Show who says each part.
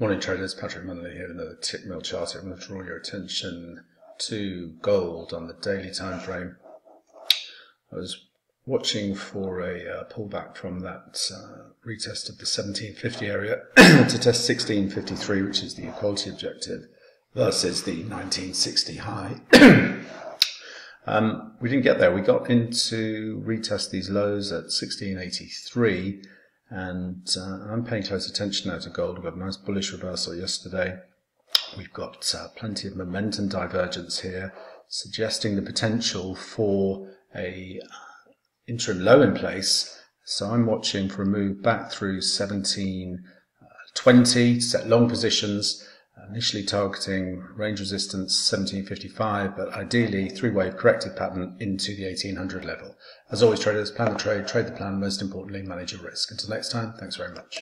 Speaker 1: Morning traders, Patrick Munnelly here with another Tickmill chart. I'm going to draw your attention to gold on the daily time frame. I was watching for a uh, pullback from that uh, retest of the 1750 area to test 1653, which is the equality objective, versus the 1960 high. um, we didn't get there. We got into retest these lows at 1683 and uh, I'm paying close attention now to gold. We've got a nice bullish reversal yesterday. We've got uh, plenty of momentum divergence here, suggesting the potential for a uh, interim low in place. So I'm watching for a move back through 1720 to set long positions initially targeting range resistance 1755, but ideally three-wave corrected pattern into the 1800 level. As always, traders, plan the trade, trade the plan, most importantly, manage your risk. Until next time, thanks very much.